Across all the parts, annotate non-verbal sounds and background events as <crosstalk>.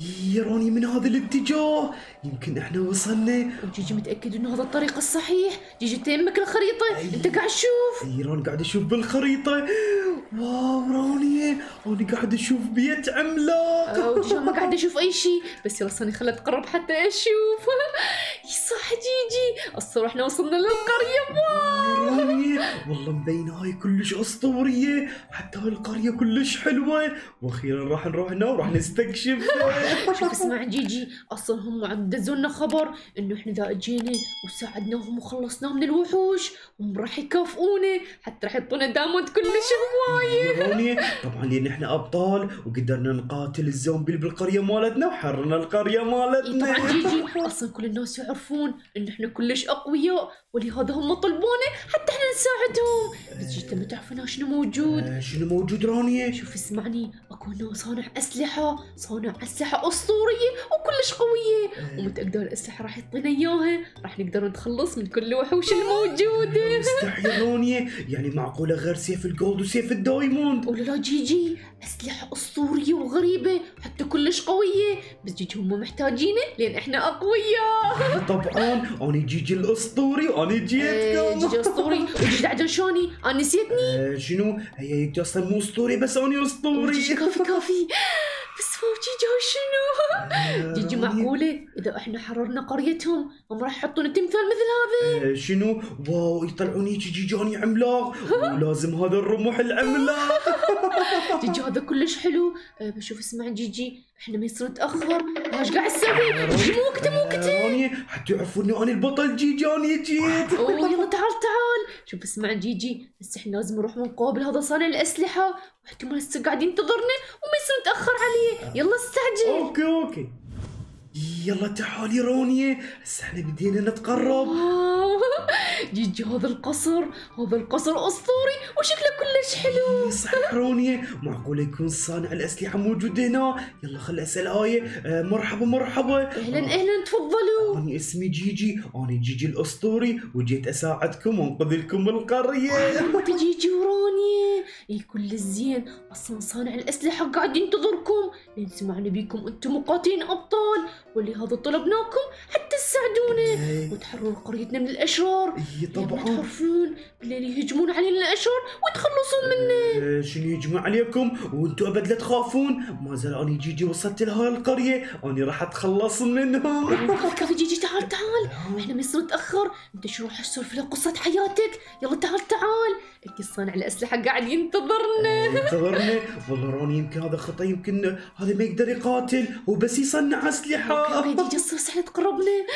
يا راني من هذا الاتجاه. يمكن إحنا وصلنا. وجيجي متأكد إنه هذا الطريق الصحيح. جيجي تيمك الخريطة. أنت قاعد تشوف. أي راني قاعد أشوف بالخريطة. wow راني أنا قاعد أشوف بيت عملاق. وجيجي ما قاعد أشوف أي شيء. بس يلا صاني خلت تقرب حتى أشوف. <laughs> صح جيجي. أصلا إحنا وصلنا للقرية. wow راني والله مبين هاي كلش أسطورية. حتى هاي القرية كلش حلوة. وأخيرا راح نروح هنا وراح نستكشف. <laughs> شوف اسمع جيجي. أصلا هم عم دزونا خبر إنه إحنا اذا اجينا وساعدناهم وخلصناه من الوحوش. هم راح يكافئونا. حتى راح يعطونا دامونت كلش هوايه راني طبعا لأن إحنا أبطال وقدرنا نقاتل الزومبي اللي بالقرية مالتنا وحررنا القرية إي مالتنا. طبعا جيجي <laughs> أصلا كل الناس يعرفون إن إحنا كلش أقوياء ولهذا هم طلبونا حتى إحنا نساعدهم. بس جيت ما تعرفون شنو موجود؟ آه، شنو موجود راني شوف اسمعني. أكو صانع أسلحة صانع أسلحة أسطورية وكلش قوية. ومتاكده الأسلحة راح يعطينا إياها؟ راح نقدر نتخلص من كل الوحوش الموجودة. مستحيل راني يعني معقولة غير سيف ال gold وسيف ال diamond ولا لا جيجي أسلحة أسطورية وغريبة حتى كلش قوية بس جيجي هم محتاجينه لأن إحنا أقوياء. <laughs> طبعا أنا جيجي الأسطوري وأنا آه، جيتكم جيجي أسطوري. وجيجي عجنشاني أنا نسيتني آه، شنو؟ هي انت أصلا مو أسطوري بس أنا جيجي اسطوري كافي كافي. <laughs> بس هو جيجي هو شنو <laughs> جيجي معقولة إذا إحنا حررنا قريتهم هم راح يحطون تمثال مثل هذا. آه، شنو؟ wow يطلعون هيك جيجاني عملاق. <laughs> ولازم هذا الرمح العملاق. جيجي هذا كلش حلو. أه بشوف اسمع جيجي إحنا ما يصير نتأخر. إيش قاعد تسوي؟ جيجي مو وقته مو وقته راني حتى يعرفوا انه أنا البطل جيجاني جيت. أوه يلا تعال تعال. شوف اسمع جيجي بس إحنا لازم نروح ونقابل هذا صانع الأسلحة. واحتمال هسه قاعد ينتظرنا وما يصير نتأخر عليه. يلا استعجل. okay okay. يلا تعالي روني هسه إحنا بدينا نتقرب. <laughs> جيجي هذا القصر هذا القصر أسطوري وشكله كلش حلو. إي صحيح روني. معقولة يكون صانع الأسلحة موجود هنا؟ يلا خل أسأل آية مرحبا مرحبا. أهلا أهلا تفضلوا. أنا اسمي جيجي. أنا جيجي الأسطوري وجيت أساعدكم وأنقذ لكم القرية. أنت جيجي ورانيا اي كل الزين. أصلا صانع الأسلحة قاعد ينتظركم. لأن سمعنا بيكم أنتم مقاتلين أبطال. ولهذا طلبناكم حتى تساعدونا. إيه. وتحرروا قريتنا من الأشرار. لما طبعا. تعرفون بالليل يهجمون علينا الأشرار وتخلصون منا آه، شنو يجمع عليكم؟ وأنتم أبد لا تخافون. ما زال أنا جيجي وصلت لهاي القرية. أنا راح أتخلص منهم. كفي جيجي تعال تعال. إحنا ما يصير نتاخر أنت شو راح تسولف لنا قصة حياتك؟ يلا تعال تعال. أكيد صانع الأسلحة قاعد ينتظرنا. انتظرني والله راني يمكن هذا خطأ. يمكن هذا ما يقدر يقاتل. هو بس يصنع أسلحة. أوكي جيجي صار إحنا تقربنا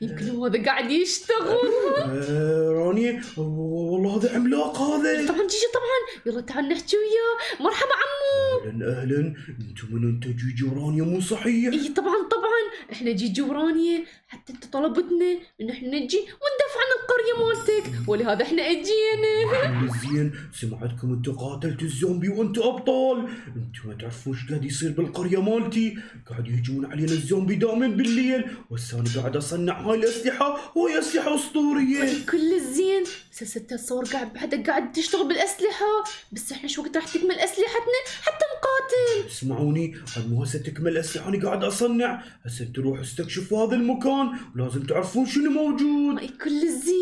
يمكن هو هذا قاعد يشتغل. آه، راني والله هذا عملاق هذا. طبعا جيجي طبعا. يلا تعال نحكي وياه. مرحبا عمو. أهلا أهلا. أنتم من أنت جيجي ورانيا مو صحيح. إي طبعا طبعا. إحنا جيجي ورانيا. حتى أنت طلبتنا إن إحنا نجي. وندافع عن القرية مالتك ولهذا إحنا اجينا كل زين سمعتكم أنتوا قاتلتوا الزومبي وانتوا أبطال. أنتوا ما تعرفون إيش قاعد يصير بالقرية مالتي؟ قاعد يهجمون علينا الزومبي دائما بالليل. وهسه أنا قاعد أصنع هاي الأسلحة وهي أسلحة أسطورية. كل الزين. بس انت تصور قاعد بعدك قاعد تشتغل بالأسلحة. بس إحنا شو وقت راح تكمل أسلحتنا؟ حتى نقاتل اسمعوني هاي مو هسه تكمل أسلحة أنا قاعد أصنع. هسه أنتوا روحوا استكشفوا هذا المكان. ولازم تعرفون شنو موجود. اي كل الزين.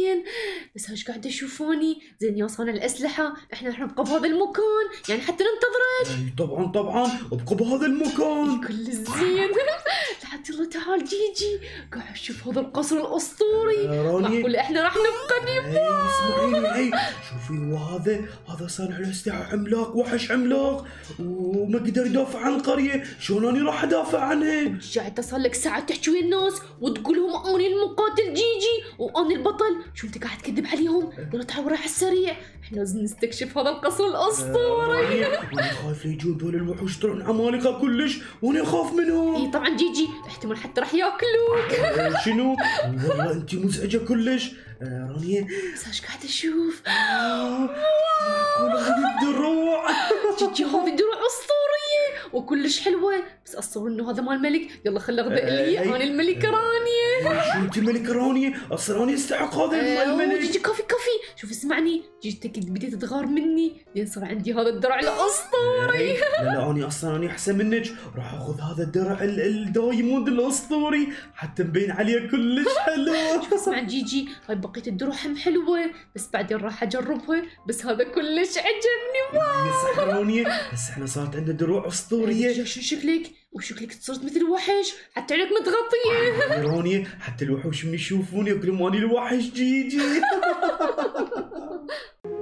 بس هاش قاعد اشوفوني زين يا صانع الأسلحة إحنا راح نبقى بهذا المكان. يعني حتى ننتظرك. اي طبعا طبعا. ابقوا بهذا المكان. <laughs> كل الزين. <laughs> لحد يلا تعال جيجي قاعد أشوف هذا القصر الأسطوري. راني معقول إحنا راح نبقى. اي اسمعيني اي شوفي هو هذا هذا صانع الاسلحه عملاق وحش عملاق وما قدر يدافع عن القريه شلون أنا راح أدافع عنها قاعد صار لك ساعة تحكي ويا الناس وتقول لهم أنا المقاتل جيجي وأنا البطل. شو أنت قاعد تكذب عليهم؟ يلا تعال راح السريع. إحنا لازم نستكشف هذا القصر الأسطوري. وأنا خايف لا يجون دول الوحوش طلعون عمالقه كلش وأنا أخاف إي منهم طبعا جيجي احتمال حتى راح يأكلوك. آه، شنو؟ والله انت مزعجة كلش. آه، رانيا. بس إيش قاعد أشوف؟ آه، معقول هذه الدروع جيجي هذه دروع أسطورية. وكلش حلوة بس أصور إنه هذا مال ملك. يلا خل اخذ آه، لي هي- أنا الملكه رانيا. شو أنت ملك رانيا؟ أصلا رانيا استحق هذا آه، الملك جيجي كافي كافي. شوف اسمعني. جيجي أكيد بديت تغار مني لين صار عندي هذا الدرع الأسطوري. إيه، لا لا اني أصلا اني أحسن منك. راح آخذ هذا الدرع ال- ال diamond الأسطوري. حتى مبين عليه كلش <laughs> حلو. اسمع جيجي هاي بقية الدروع هم حلوة بس بعدين راح أجربها بس هذا كلش عجبني. يا سحرانية بس إحنا صارت عندنا دروع اسطورية جيجي شو شكلك وشكلك صرت مثل وحش حتى عينك متغطية رانيا حتى الوحوش من يشوفوني يقولون ماني الوحش جيجي. اوه <laughs>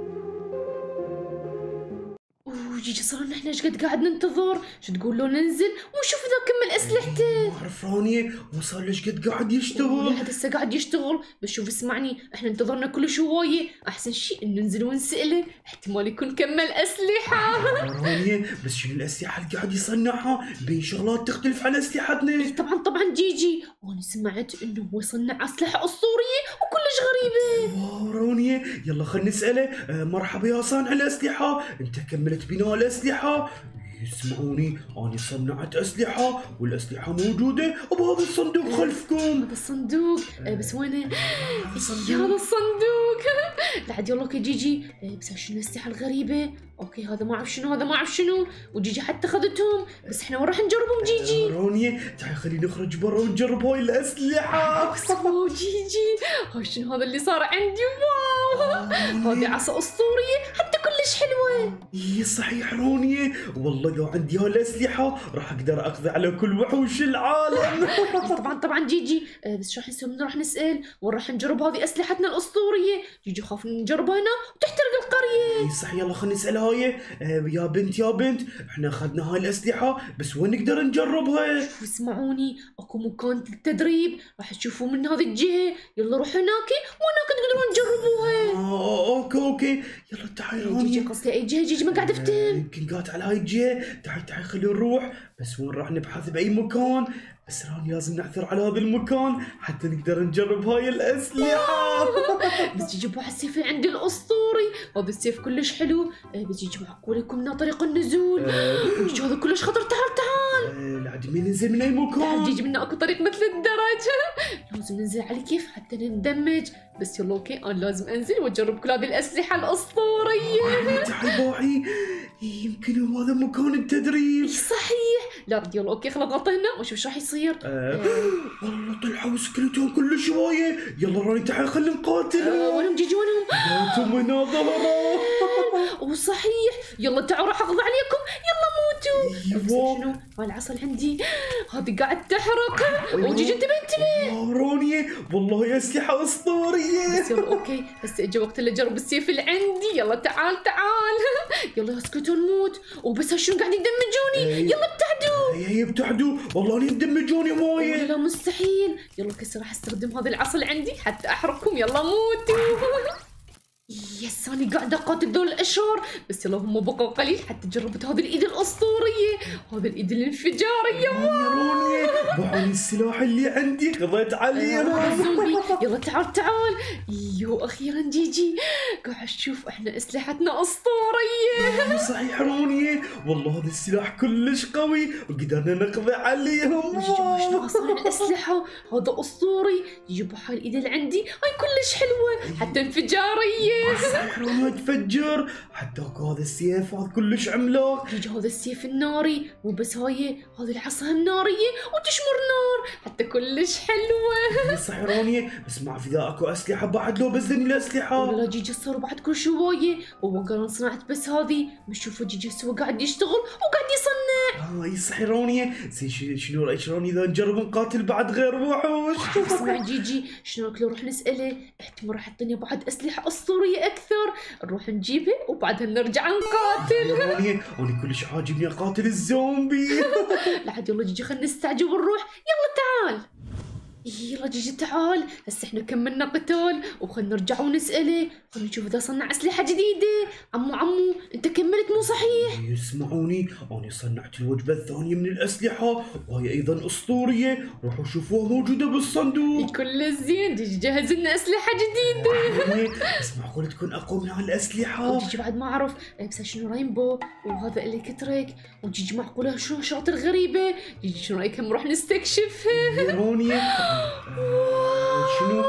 جيجي صار نحن إيش قد قاعد ننتظر؟ شو تقول له ننزل؟ ونشوف اذا كمل اسلحته ما اعرف رانيا هو صار ليش قد قاعد يشتغل؟ هذا هسه قاعد يشتغل. بس شوف اسمعني إحنا انتظرنا كل هوايه أحسن شيء إنه ننزل ونسأله. احتمال يكون كمل اسلحه رانيا بس شنو الأسلحة اللي قاعد يصنعها؟ بين شغلات تختلف عن أسلحتنا. طبعا طبعا جيجي وأنا سمعت إنه هو يصنع أسلحة أسطورية وكلش غريبة. واو رانيا يلا خلينا نسأله. آه، مرحبا يا صانع الأسلحة. أنت كملت بناء الأسلحة. يسمعوني أنا صنعت أسلحة والأسلحة موجودة. وبهذا الصندوق خلفكم. هذا الصندوق آه، بس الصندوق. هذا الصندوق. <laughs> بعد يلا okay جيجي. آه، بس شنو الأسلحة الغريبة؟ okay هذا ما أعرف شنو هذا ما أعرف شنو. وجيجي حتى خذتهم بس إحنا وين راح نجربهم جيجي؟ رانيا تعي خلينا نخرج برا ونجرب هاي الأسلحة. بس wow جيجي. هاي شنو هذا اللي صار عندي؟ wow. هذه عصا أسطورية. حتى كلش حلوة. اي صحيح رونيا والله لو عندي هالأسلحة راح أقدر أقضي على كل وحوش العالم. <laughs> طبعا طبعا جيجي. آه، بس شو راح نسوي؟ راح نسأل وين راح نجرب هذه أسلحتنا الأسطورية. جيجي خاف نجربها هنا وتحترق القرية. اي صح يلا خلينا نسأل هاي. آه، يا بنت يا بنت. إحنا أخذنا هاي الأسلحة بس وين نقدر نجربها؟ اسمعوني. أكو مكان للتدريب. راح تشوفوا من هذه الجهة. يلا روحوا هناك وهناك تقدرون تجربوها آه okay okay. يلا تعالي جيجي رانيا قصدي جهه جيجي ما قاعد افتهم يمكن قاعد على هاي الجهة تعال تعال خلينا نروح. بس وين راح نبحث بأي مكان؟ بس راني لازم نعثر على هذا المكان حتى نقدر نجرب هاي الأسلحة. <laughs> بس بروح السيف عندي الأسطوري. هذا السيف كلش حلو. آه، بس بحكوا لكم لنا طريق النزول. جيجي هذا كلش خطر. تعال تعال. آه، العدمي ننزل من تعال مكان. جيجي منا أكو طريق مثل الدرج لازم ننزل على كيف حتى نندمج. بس يلا okay أنا لازم أنزل وأجرب كل هذه الأسلحة الأسطورية. <laughs> تعال باوعي. يمكن هذا مكان التدريب. صحيح. لا يلا okay خلينا نغطي هنا. ونشوف إيش راح يصير؟ آه، والله طلعوا skeleton كل شوية. يلا راني تعال خلينا آه، نقاتلهم وينهم؟ جيجي وينهم؟ جاتهم هنا ظهروا وصحيح يلا تعالوا راح اقضي عليكم. يلا موتوا. بس أيوه شنو؟ العصا اللي عندي. هذه قاعد تحرق. وجيجي انتبه انتبه wow رانيا والله اسلحة أسطورية. بس يلا okay. بس اجى وقت اللي اجرب السيف اللي عندي يلا تعال تعال. يلا اسكتوا نموت. وبس شنو قاعد يدمجوني. يلا ابتعدوا. هي ابتعدوا. والله اني يدمجوني وايد لا مستحيل. يلا كسر راح أستخدم هذه العصا اللي عندي حتى أحرقكم. يلا موتوا. بس أنا قاعدة اقاتل دول الاشرار بس يلا هم بقوا قليل حتى جربت هذه الايد الاسطوريه هذا الإيد الانفجاريه يا رانيا باعوني السلاح اللي عندي. قضيت الزومبي <laughs> يلا تعال تعال. يو أخيرا جيجي قاعد أشوف إحنا أسلحتنا اسطوريه صحيح رانيا والله هذا السلاح كلش قوي وقدرنا نقضي عليهم. وش شنو أصلا الأسلحة. هذا أسطوري. يجيبوا هاي الإيد اللي عندي. هاي كلش حلوة. حتى انفجاريه صحيح رانيا تفجر حتى اكو هذا السيف هذا كلش عملاق. يجي هذا السيف الناري. مو بس هاي هذه العصا هم ناريه وتشمر نار. حتى كلش حلوة. <laughs> رانيا بس ما اذا أكو أسلحة بعد لو بزني الأسلحة. ولا لا جيجي صاروا بعد كل شوية. هو قال صنعت بس هذه. بنشوفه جيجي سوا قاعد يشتغل وقاعد يصنع. صحيح رانيا زين شنو رايك رانيا إذا نجرب نقاتل بعد غير وحوش اسمع جيجي شنو رايك لو نروح نساله احتمال راح يعطينا بعد أسلحة أسطورية أكثر. نروح نجيبها وبعدها نرجع نقاتل. أنا كلش عاجبني أقاتل الزومبي. <laughs> لا عاد يلا جيجي خلينا نستعجل ونروح. يلا تعال. يلا جيجي تعال هسه إحنا كملنا قتال وخلنا نرجع ونسأله. خلنا نشوف إذا صنع أسلحة جديدة. عمو عمو أنت كملت مو صحيح. يسمعوني. أنا صنعت الوجبة الثانية من الأسلحة. وهي أيضا أسطورية. روحوا شوفوها موجودة بالصندوق. كل الزين. جيجي جهز لنا أسلحة جديدة. بس معقول تكون أقوى من هالأسلحة وجيجي بعد ما أعرف. بس شنو رينبو؟ وهذا إلكتريك. وجيجي معقولة؟ شنو الشغلات الغريبة؟ جيجي شنو رأيك نروح نستكشفها؟ يا رونيا آه، شنو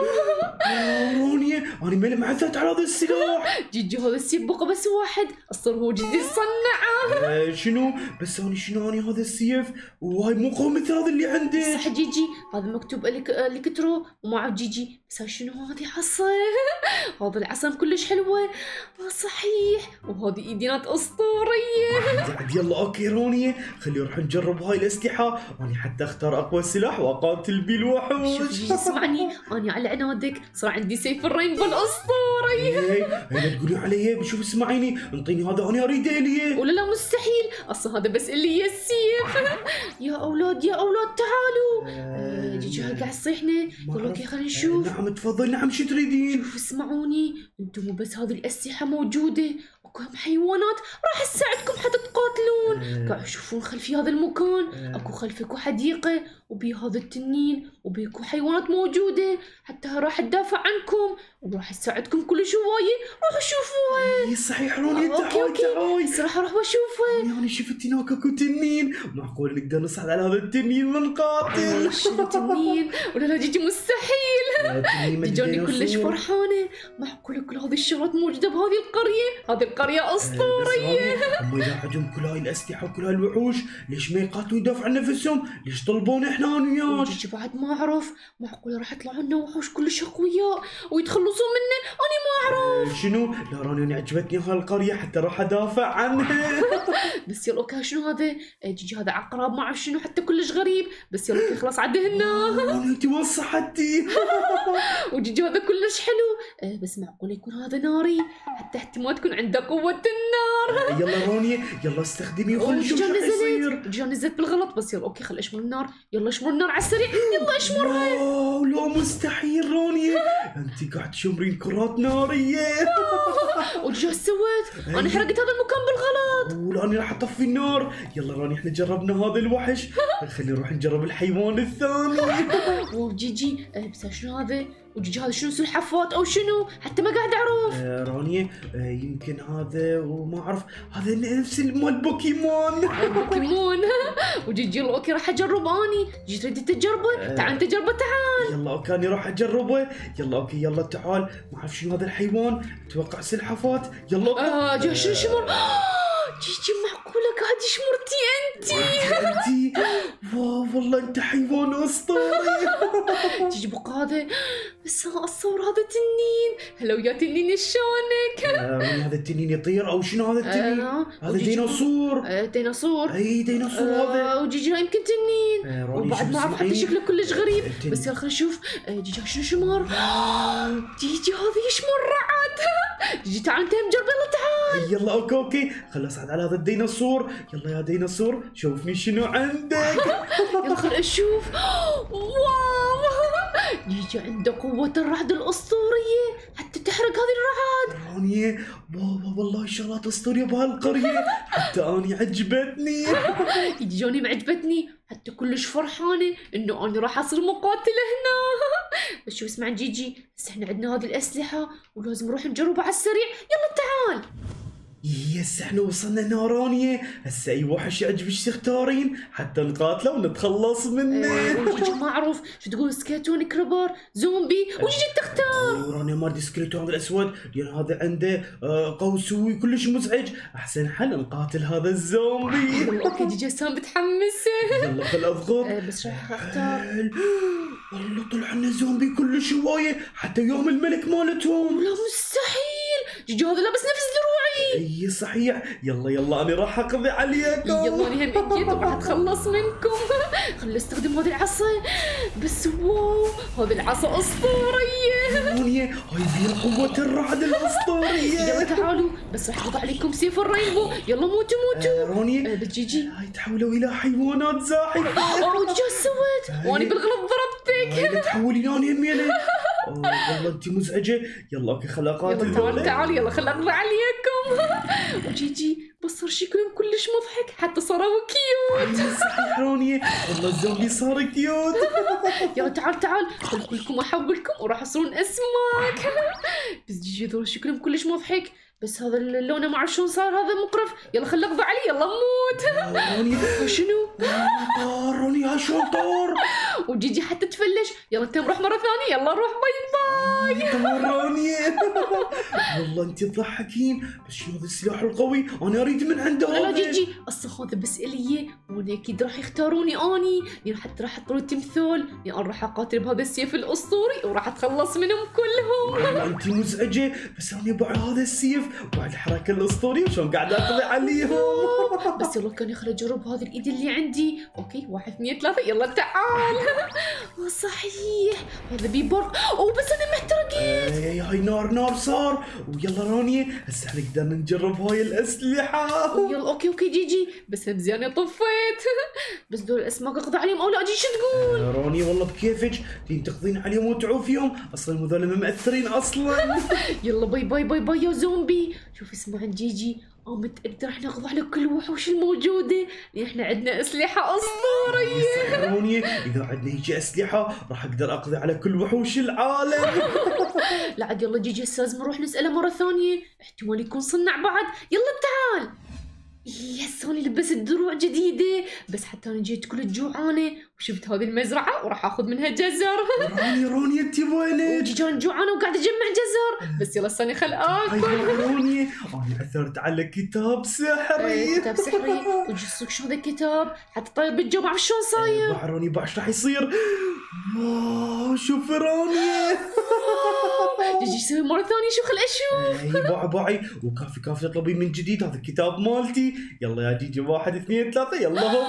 آه، رانيا أنا ما لمعت على هذا السلاح <laughs> جيجي هذا السيف بقى بس واحد. أصلا هو جديد صنعه. آه، شنو؟ بس أنا شنو أنا هذا السيف؟ وهاي مو قوي مثل هذا اللي عندك. صح جيجي هذا مكتوب الك... electro ومعه جيجي. بس شنو هذه؟ عصا. <laughs> هذا العصا كلش حلوة. آه صحيح. وهذه إيدينات أسطورية. بعد يلا okay رانيا خلي نروح نجرب هاي الأسلحة. وأنا حتى أختار أقوى سلاح وأقاتل بيه شوف الوحوش جيجي اسمعني. <laughs> أنا على عنادك. صار عندي سيف ال rainbow الاسطوري هي هي لا تقولي علي بشوف اسمعيني. انطيني هذا أنا أريد اليه ولا لا مستحيل. أصلا هذا بس اللي السيف <laughs> يا أولاد يا أولاد تعالوا. آه، جيجي هاي قاعد تصيحنا يلا okay خلينا نشوف. نعم تفضل. نعم شو تريدين؟ شوف اسمعوني. أنتم مو بس هذه الأسلحة موجودة. وكم حيوانات. راح تساعدكم حتى تقاتلون. قاعد تشوفون خلفي هذا المكان. أكو خلفكو حديقه وبي هذا التنين وبيكو حيوانات موجودة. حتى راح تدافع عنكم وراح تساعدكم كلش هوايه روحوا شوفوها اي صحيح okay تعال okay. تعال. هسه راح أروح واشوفها أنا شفت هناك اكو تنين. معقول نقدر نصعد على هذا التنين ونقاتل شنو تنين؟ ولا لا جيجي مستحيل. جوني كلش. فرحانة. معقول كل هذه الشغلات موجودة بهذه القرية؟ هذه القرية أسطورية. هم إذا عندهم كل هاي الأسلحة وكل هاي الوحوش ليش ما يقاتلوا يدافعوا عن نفسهم؟ ليش طلبونا إحنا؟ جيجي بعد ما اعرف معقول راح يطلعوا لنا وحوش كلش أقوياء. ويتخلصون منا أنا ما أعرف. شنو؟ لا راني أنا عجبتني هالقرية حتى راح أدافع عنها. <laughs> بس يلا okay شنو هذا؟ آه، جيجي هذا عقرب ما أعرف شنو حتى كلش غريب. بس يلا أوكي خلاص عاد هنا. راني <laughs> أنت وين صحتي؟ <laughs> وجيجي هذا كلش حلو. آه، بس معقول يكون هذا ناري. حتى احتمال تكون عنده قوة النار. يلا راني يلا استخدمي وخلي نشوف شو نزلت جا نزلت بالغلط بس يلا okay خل أشمر النار. يلا أشمر النار على السريع. يلا أشمرها. wow لا مستحيل راني. أنت قاعد تشمرين كرات نارية. وجا سويت؟ أنا حرقت هذا المكان بالغلط. ولاني راح أطفي النار. يلا راني إحنا جربنا هذا الوحش. خلينا نروح نجرب الحيوان الثاني. <laughs> وجيجي آه، بس شنو هذا؟ وجيجي هذا شنو؟ سلحفات أو شنو؟ حتى ما قاعد أعرف. آه، رانيا آه، يمكن هذا وما أعرف. هذا نفس مال بوكيمون. <laughs> بوكيمون. <laughs> وجيجي يلا okay راح اجرب اني جي تريد تجربه؟ تعال انت جربه تعال. يلا okay أنا راح أجربه. يلا okay يلا تعال. ما أعرف شنو هذا الحيوان. أتوقع سلحفات يلا okay. آه جا شنو شمر؟ <gasps> جيجي معقوله قاعد شمرتي انت؟ انتي wow والله أنت حيوان أسطوري. جيجي بقى هذا بس أنا اتصور هذا تنين. هلا ويا تنين شلونك هذا التنين يطير أو شنو هذا التنين؟ آه، هذا ديناصور. آه، ديناصور. أي ديناصور هذا. آه، وجيجي يمكن تنين. وبعد ما أعرف حتى؟ شكله كلش غريب. بس يلا خلينا نشوف. جيجي شنو شمر <gasps> جيجي هذا يشمر رعد جيجي تعال انت هم جرب يلا تعال. يلا okay okay. خل اصعد على هذا الديناصور. يلا يا ديناصور شوفني شنو عندك. <laughs> <laughs> يلا خل أشوف. واو. جيجي عنده قوة الرعد الأسطورية. حتى تحرق هذه الرعد. رانيا بابا والله شغلات اسطوريه بهالقريه حتى أني عجبتني. <laughs> جيجي جوني معجبتني حتى كلش فرحانة إنه أنا راح أصير مقاتلة هنا. بس شو اسمع جيجي بس إحنا عندنا هذه الأسلحة ولازم نروح نجربها على السريع. يلا تعال. يس إحنا وصلنا هنا رانيا هسه أي وحش يعجبك تختارين حتى نقاتله ونتخلص منه. وجيجي ما أعرف شو تقول skeleton creeper زومبي؟ وجيجي تختار؟ رانيا ما ردي skeleton هذا الأسود. لأن هذا عنده آه، قوسوي كلش مزعج. أحسن حل نقاتل هذا الزومبي. <laughs> يلا okay جيجي هسه متحمسة يلا خل أضغط. آه، بس راح أختار. <gasps> حل. والله طلع لنا زومبي كلش هوايه حتى يوم الملك مالتهم. لا مستحيل. جيجي هذا لابس نفس دروعي. إي صحيح. يلا يلا أنا راح أقضي عليكم. يلا أنا هم اجيت وراح أتخلص منكم. خلي أستخدم هذه العصا. بس wow هذه العصا أسطورية. رانيا هاي فيها قوه الرعد <laughs> يلا الاسطوريه تعالوا. بس راح اقطع عليكم سيف ال rainbow. يلا موتوا موتوا. آه، رانيا آه، بس جيجي هاي تحولوا إلى حيوانات زاحفة. أوه إيش سويت وأنا بالغلط ضربتك. لا تحولين أنا يميني <laughs> والله انت مزعجة. يلا okay خل اقاتل يلا تعال. تعال يلا خل اقضي عليكم. <laughs> وجيجي بس صار شكلهم كلش مضحك. حتى صاروا cute رانيا والله الزومبي صار cute <laughs> يلا تعال تعال. خل كلكم احولكم وراح يصيرون أسماك. <laughs> بس جيجي ذول شكلهم كلش مضحك. بس هذا اللون ما أعرف شلون صار. هذا مقرف. يلا خل أقضي عليه يلا موت. رانيا شنو؟ طار رانيا شلون طار؟ وجيجي حتى تفلش يلا انت نروح مرة ثانية. يلا نروح bye bye. رانيا <laughs> والله أنت تضحكين. بس شنو هذا السلاح القوي؟ أنا أريد من عنده لا. جيجي أصلا هذا بس إلي. وأنا أكيد راح يختاروني أني. لأن حتى راح لي تمثال لأن راح أقاتل بهذا السيف الأسطوري. وراح أتخلص منهم كلهم. والله <laughs> أنت مزعجة. بس أنا بعد هذا السيف. وبعد الحركة الأسطورية. وشلون قاعد اقضي عليهم؟ <laughs> بس يلا كان خليني اجرب هذه الإيد اللي عندي. okay واحد اثنين ثلاثة. يلا تعال. آه، صحيح. هذا بيبر أوه بس أنا محترقة اي هاي نار نار صار. ويلا رانيا هسه إحنا قدرنا نجرب هاي الأسلحة. يلا okay okay جيجي بس هم زين اني طفيت. <laughs> بس دول الاسماك اقضي عليهم. أو لا جي شو تقول؟ آه، رانيا والله بكيفك. تقضين عليهم وتعوفيهم أصلا هذول ما مأثرين أصلا. <laughs> يلا bye bye bye bye يا زومبي. شوف اسمع عن جيجي آه متأكدة راح نقضي على كل الوحوش الموجودة؟ إحنا عندنا أسلحة أسطورية. إذا عندنا هيك أسلحة راح أقدر أقضي على كل وحوش العالم. <laughs> لا عاد يلا جيجي لازم نروح نسأله مرة ثانية. احتمال يكون صنع بعد. يلا تعال. يس هوني لبست دروع جديدة. بس حتى أنا جيت كل جوعانة وشفت هذه المزرعة وراح آخذ منها جزر. رانيا رانيا أنت وينك؟ <laughs> وجيجي أنا جوعانة وقاعدة اجمع جزر. بس يلا استني خل اكل أيوه رانيا أنا عثرت على كتاب سحري. إيه، كتاب سحري. وجي شو هذا الكتاب؟ حتى طاير بالجو ما أعرف شلون صاير. بعد راني بعد إيش راح يصير؟ wow شوف رانيا <laughs> جيجي يسوي مرة ثانية شو خل أشوف. اي باعي باعي. وكافي كافي تطلبي من جديد هذا الكتاب مالتي. يلا يا جيجي واحد اثنين ثلاثة. يلا هوب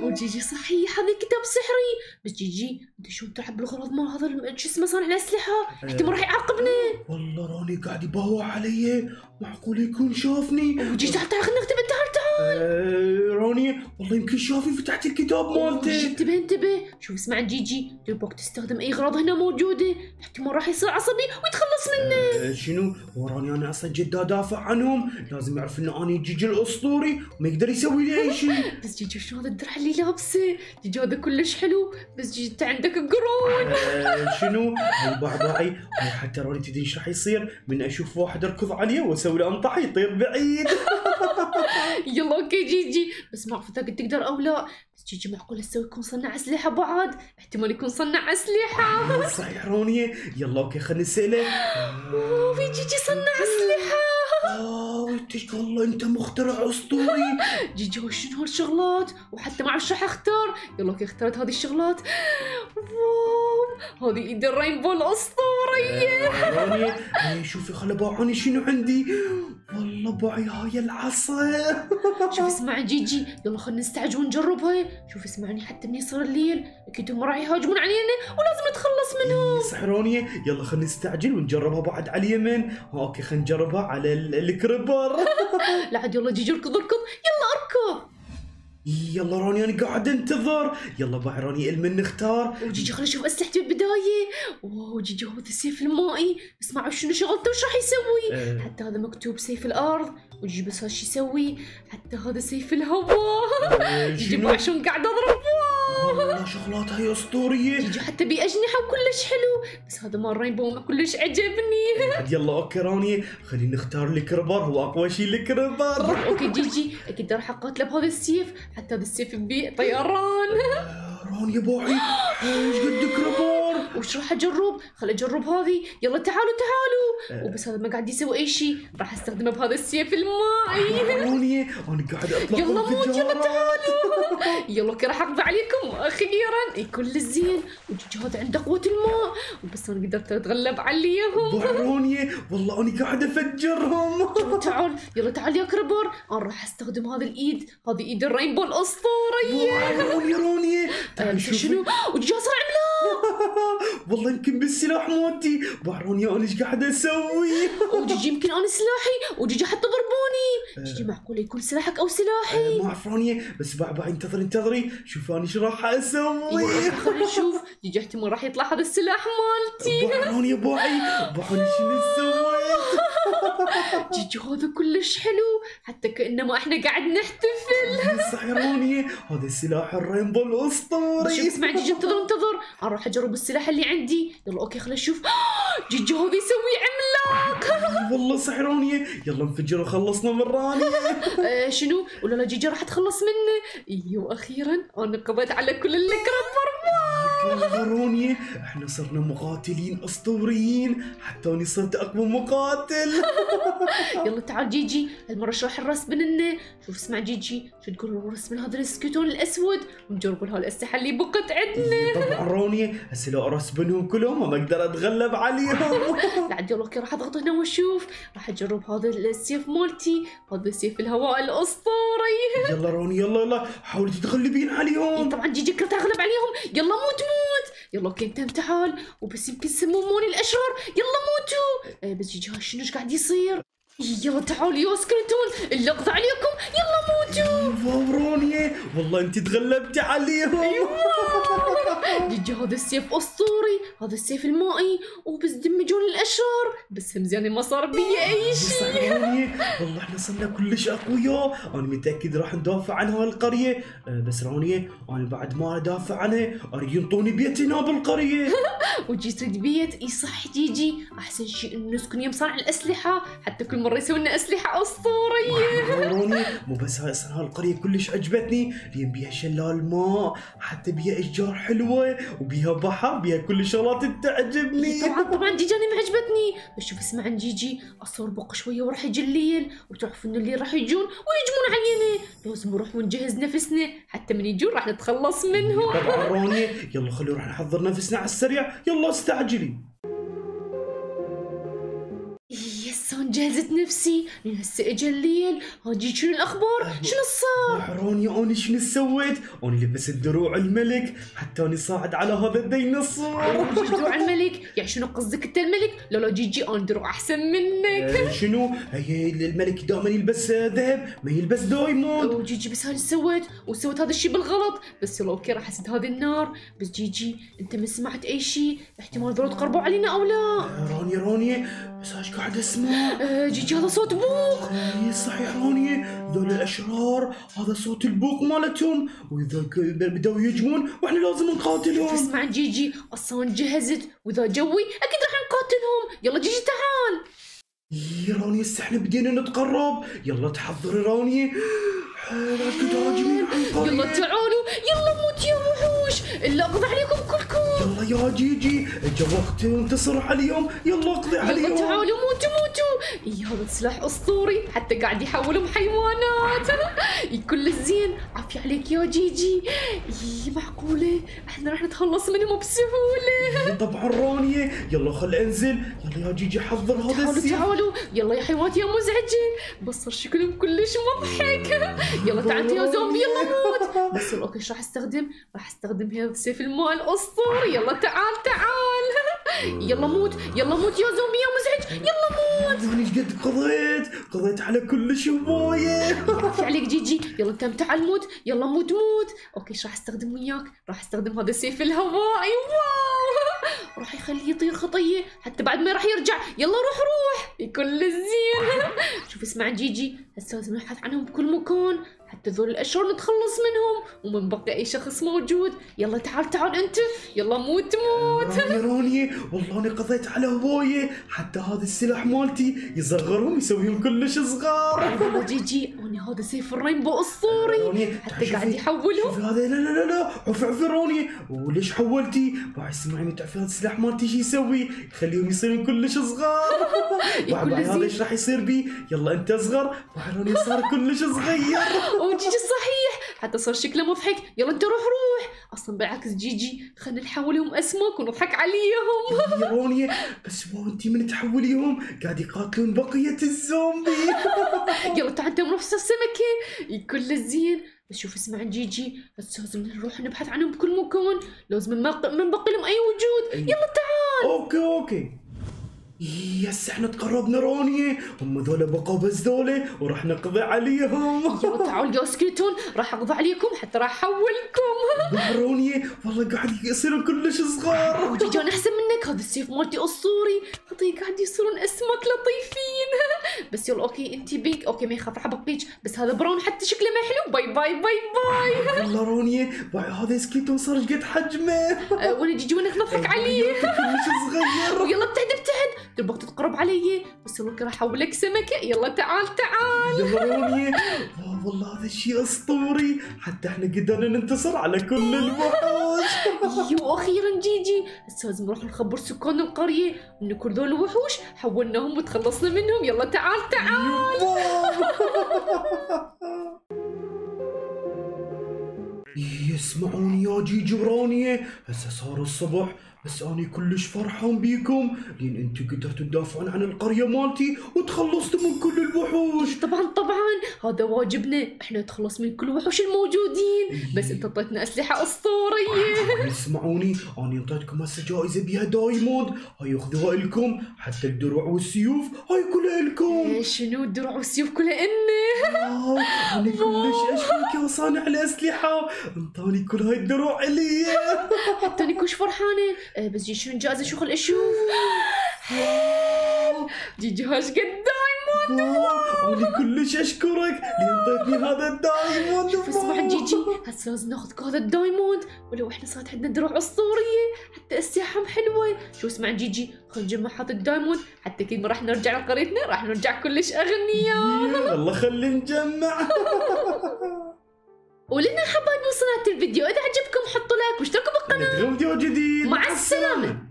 wow. وجيجي صحيح هذا كتاب سحري. بس جيجي أنت شو تلعب بالغرض مال هذا شو اسمه صانع الأسلحة؟ احتمال راح يعاقبنا والله راني قاعد يباوع علي. معقول يكون شافني؟ وجيجي تعال تعال خلينا نكتب آه، راني والله يمكن شافني فتحت الكتاب مالته انتبه انتبه. شوف اسمع جيجي جيبوك تستخدم أي أغراض هنا موجودة احتمال راح يصير عصبي ويتخلص منه. آه، شنو؟ وراني أنا أصلا جد أدافع عنهم. لازم يعرف إن أنا جيجي الأسطوري وما يقدر يسوي لي أي <laughs> شيء. بس جيجي شو هذا الدرع اللي لابسه؟ جيجي هذا كلش حلو. بس جيجي أنت عندك قرون. آه، شنو؟ هاي حتى راني تدري إيش راح يصير؟ من أشوف واحد أركض عليه وأسوي له انطح يطير بعيد. <laughs> <laughs> يلا okay جيجي بس ما أعرف إذا تقدر أو لا. بس جيجي معقول أسوي يكون صنع أسلحة بعد احتمال يكون صنع أسلحة. <laughs> صحيح رانيا يلا okay خلينا نساله في جيجي صنع أسلحة. انت والله أنت مخترع أسطوري. <laughs> جيجي وش شنو هالشغلات؟ وحتى ما اعرف شو راح أختار. يلا okay اخترت هذه الشغلات. wow هذه إيد ال rainbow الأسطورية. هاي شوفي خل باعوني شنو عندي. والله باعي هاي العصا. <laughs> شوف اسمع جيجي. يلا خلينا نستعجل ونجربها. شوف اسمعني حتى من يصير الليل. أكيد هم راح يهاجمون علينا ولازم نتخلص منهم. إيه، صح رانيا يلا خلينا نستعجل ونجربها بعد على إلمن. okay خلينا نجربها على ال creeper. <laughs> لا عاد يلا جيجي اركض اركض. يلا اركض. يلا راني أنا قاعد انتظر. يلا باعي راني إلمن نختار. وجيجي خلينا نشوف أسلحتي بالبداية. wow جيجي هو السيف المائي. اسمعوا شنو شغلته وش راح يسوي. آه، حتى هذا مكتوب سيف الأرض. وجيجي بس هذا شو يسوي؟ حتى هذا سيف الهواء. آه، جيجي شنو؟ بعشون قاعد اضرب والله شغلات هاي أسطورية. جيجي حتى بأجنحة وكلش حلو. بس هذا مال rainbow ما كلش عجبني. بعد يلا okay راني خلينا نختار ال creeper هو أقوى شيء الكريبر <laughs> أوكي جيجي أكيد راح أقاتله بهذا السيف. حتى هذا السيف بيه طيران. آه، راني يا باعي <gasps> إيش قد creeper وش راح أجرب؟ خل أجرب هذه يلا تعالوا تعالوا. آه. وبس هذا ما قاعد يسوي أي شيء راح أستخدمه بهذا السيف المائي أنا قاعد اطلع يلا موت يلا. تعالوا. <laughs> يلا okay راح اقضي عليكم أخيرا. الزين وجيجي هذا عنده قوة الماء. وبس أنا قدرت أتغلب عليهم. بحروني. والله أنا قاعد أفجرهم. <laughs> تعال يلا تعال يا كربر أنا راح أستخدم هذه الإيد. هذه إيد الرينبو الاسطوريه روني روني. تعال شنو؟ وجيجي صار عملاق <laughs> والله يمكن بالسلاح مالتي بعروني أنا إيش قاعد أسوي؟ <laughs> وجيجي يمكن أنا سلاحي. وجيجي حتى ضربوني. جيجي معقول يكون سلاحك أو سلاحي؟ ما أعرف رانيا بس بعد بعد انتظر انتظري. شوف أنا إيش راح أسوي. يلا خلينا نشوف جيجي احتمال راح يطلع هذا السلاح مالتي. باعوني يا باعي. باعوني شنو سويت <laughs> جيجي هذا كلش حلو. حتى كأنما إحنا قاعد نحتفل. صح يا رانيا هذا السلاح ال rainbow الأسطوري. اسمع جيجي انتظر انتظر. أنا راح أجرب السلاح اللي عندي. يلا okay خلينا نشوف. <gasps> جيجي هذا يسوي عملاق. <laughs> والله رانيا يلا انفجر وخلصنا من رانيا. <laughs> آه شنو؟ ولا لا جيجي راح تخلص منه؟ أيوه أخيرا. أنا قضيت على كل الكرة والله رانيا إحنا صرنا مقاتلين اسطوريين حتى اني صرت اقوى مقاتل. <laughs> يلا تعال جيجي هالمره اشرح الرسم لنا شوف اسمع جيجي شو تقول رسم هذا السكيتون الأسود؟ ونجرب لها الاسلحه اللي بقت عندنا. طبعا رانيا هسه لو ارسبنهم كلهم ما أقدر أتغلب عليهم. <laughs> بعد يلا أوكي راح أضغط هنا وأشوف. راح أجرب هذا السيف مالتي هذا سيف الهواء الأسطوري. يلا رانيا يلا يلا حاولي تتغلبين إيه عليهم. طبعا جيجي كنت أغلب عليهم. يلا موت موت يلا okay انت تعال وبس يمكن سموموني الأشرار. يلا موتوا. آه بس جيجي شنو قاعد يصير؟ يلا تعالوا يا skeleton إلا أقضي عليكم يلا موتوا. wow رانيا والله انت تغلبتي عليهم. <laughs> جيجي هذا السيف أسطوري هذا السيف المائي وبس دمجون الأشرار. بس هم زين اني ما صار بي أي شيء. والله إحنا صرنا كلش أقوياء. أنا متأكد راح ندافع عن هاي القريه أه بس رانيا أنا بعد ما أدافع عنها أريد ينطوني بيت هنا بالقرية. <laughs> وجي تريد بيت إي صح جيجي. أحسن شيء إنه نسكن يم صانع الأسلحة. حتى كل مرة يسوي لنا أسلحة أسطورية. <laughs> مو بس هاي أصلا هالقريه كلش عجبتني لأن بيها شلال ماء حتى بيها إشجار حلوة وبيها بحر بيها كل اللي تعجبني. طبعا طبعا جيجي أنا ما عجبتني. بس شوف اسمع عن جيجي. أصور بق شوية وراح يجي الليل وتعرفوا ان الليل راح يجون ويهجمون علينا لازم نروح ونجهز نفسنا. حتى من يجون راح نتخلص منهم. طبعا روني. يلا خلينا نروح نحضر نفسنا على السريع. يلا استعجلي. جهزت نفسي. لأن هسه اجى الليل. هاجي شنو الأخبار؟ شنو صار روني أنا شنو سويت؟ أنا لبست دروع الملك. حتى اني صاعد على هذا الديناصور جيجي دروع الملك. يعني شنو قصدك أنت الملك؟ لا لا جيجي أنا دروع أحسن منك. آه، شنو؟ هي الملك دائما يلبس ذهب ما يلبس diamond. وجيجي بس هاني سويت. وسويت هذا الشيء بالغلط. بس يلا okay راح أسد هذه النار. بس جيجي أنت ما سمعت أي شيء احتمال ذول تقربوا علينا أو لا؟ آه، رانيا رانيا. بس إيش قاعد أسمع؟ آه، جيجي هذا صوت بوق. إي صحيح رانيا ذول الأشرار. هذا صوت البوق مالتهم. وإذا بدأوا يهجمون وإحنا لازم نقاتلهم. اسمع جيجي؟ أصلا جهزت. وإذا جوي أكيد راح نقاتلهم. يلا جيجي تعال. يا رانيا هسه إحنا بدينا نتقرب. يلا تحضري قريب يلا تعالوا. يلا موت يا وحوش. إلا أقضي عليكم كلكم. يلا يا جيجي اجا وقت انتصر عليهم. يلا أقضي يلا عليهم. تعالوا موتوا موتوا. اي هذا سلاح أسطوري حتى قاعد يحولهم حيوانات. كل زين عافية عليك يا جيجي. إي معقولة؟ إحنا راح نتخلص منهم بسهولة. طبعا رانيا يلا خل أنزل. يلا يا جيجي حضر هذا تعالوا السيف تعالوا. يلا يا حيوانات يا مزعجة. بس صار شكلهم كلش مضحك. يلا تعال يا زومبي يلا موت. بس okay إيش راح أستخدم؟ راح أستخدم هذا السيف الماء الاسطوري يلا تعال تعال. يلا موت يلا موت يا زومبي يا مزعج يلا موت. أنا إيش قد قضيت قضيت على كل شوية <laughs> في عليك جيجي يلا انت تعال موت يلا موت موت. okay إيش راح أستخدم وياك؟ راح أستخدم هذا السيف الهوائي wow. <laughs> راح يخليه يطير خطية حتى بعد ما راح يرجع. يلا روح روح. يكون الزين. <laughs> شوف اسمع جيجي هسه لازم نبحث عنهم بكل مكان. حتى ذول الاشرار نتخلص منهم ومن بقي أي شخص موجود. يلا تعال تعال أنت. يلا موت موت. رانيا والله أنا قضيت على هواية. حتى هذا السلاح مالتي يصغرهم يسويهم كلش صغار. والله جيجي وأنا هذا سيف ال rainbow أسطوري. حتى قاعد يحولهم. هذا. لا لا لا لا. عفي عفي رانيا وليش حولتي؟ بعد اسمعي تعرفي هذا السلاح مالتي شو يسوي؟ يخليهم يصيرون كلش صغار. <laughs> بعد هذا. إيش راح يصير بي؟ يلا أنت أصغر. بعد رانيا صار كلش صغير. <laughs> اوه جيجي صحيح حتى صار شكله مضحك. يلا انت روح روح. أصلا بالعكس جيجي خلينا نحولهم أسماك ونضحك عليهم. يا رانيا بس هو انت من تحوليهم قاعد يقاتلون بقية الزومبي. <laughs> يلا تعال انت نروح السمكة. كل الزين. بس شوف اسمع جيجي. هسه لازم نروح نبحث عنهم بكل مكان لازم ما ما نبقي لهم أي وجود. يلا تعال. okay okay. yes إحنا تقربنا رانيا هم ذولا بقوا بس ذولا وراح نقضي عليهم. يلا تعال يا skeleton راح أقضي عليكم حتى راح أحولكم. رانيا والله قاعد يصيرون كلش صغار. <laughs> وجيجي أنا أحسن منك. هذا السيف مالتي أسطوري. هذي قاعد يصيرون أسماك لطيفين. <laughs> بس يلا okay انت بيك. okay ما يخاف راح ابقيك بس هذا brown حتى شكله ما حلو. bye bye bye bye. <laughs> والله bye هذا skeleton صار قد حجمه. أه، وأنا جيجي وينك نضحك عليه. كلش صغير. ويلا ابتعد ابتعد. تبغى تتقرب علي؟ بس يلا راح احولك سمكة. يلا تعال تعال. يلا رانيا آه، والله هذا الشيء أسطوري. حتى إحنا قدرنا ننتصر على كل الوحوش. يو أخيرا جيجي هسه لازم نروح نخبر سكان القرية إن كل ذول الوحوش حولناهم وتخلصنا منهم. يلا تعال تعال. يسمعوني يا جيجي ورانيا هسه صار الصبح. بس أنا كلش فرحان بيكم لأن أنتوا قدرتوا تدافعون عن القرية مالتي وتخلصتوا من كل الوحوش. طبعا طبعا. هذا واجبنا. إحنا نتخلص من كل الوحوش الموجودين. بس انت اعطيتنا أسلحة أسطورية. اسمعوني. أنا أعطيتكم هسه جائزة بيها diamond. هاي خذوها لكم حتى الدروع والسيوف هاي كلها لكم شنو الدروع والسيوف كلها wow أنا كلش أشكرك يا صانع الأسلحة. أنطاني كل هاي الدروع إلي. <laughs> حتى أنا كلش فرحانة. آه، بس جيجي شنو جائزه شو خل أشوف؟ جيجي هاش قد wow. أنا كلش أشكرك لأن أعطيتني هذا ال diamond. شوف اسمع جيجي هسه لازم ناخذ هذا ال diamond. ولو إحنا صارت عندنا دروع أسطورية حتى اسلحه حلوة شو اسمع جيجي خلينا نجمع هذا ال diamond. حتى كل ما راح نرجع لقريتنا راح نرجع كلش أغنياء. والله خلي نجمع. <laughs> ولهنا حبايبي وصلت الفيديو. إذا عجبكم حطوا like واشتركوا بالقناة. نتغدى جديد. مع السلامة.